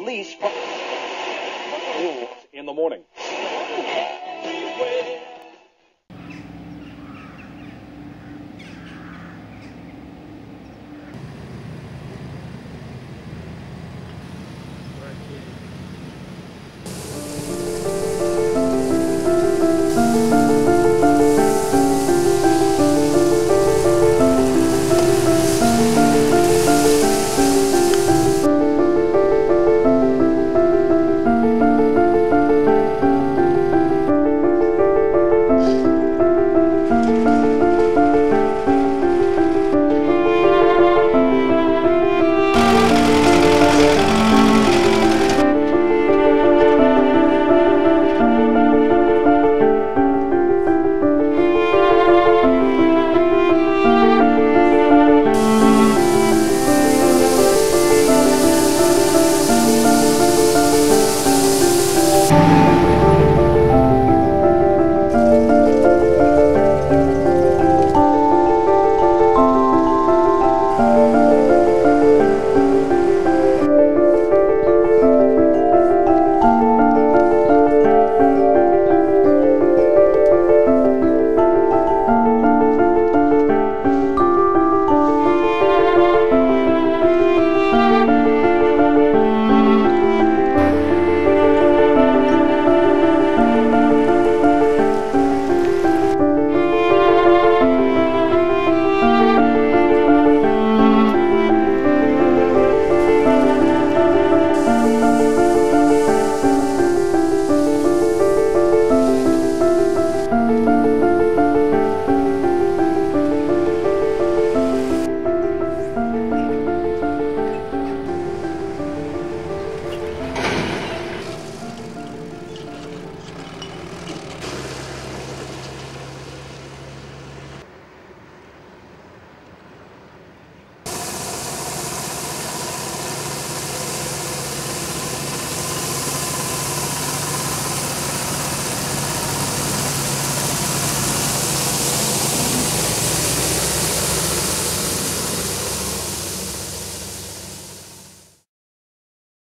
release from in the morning.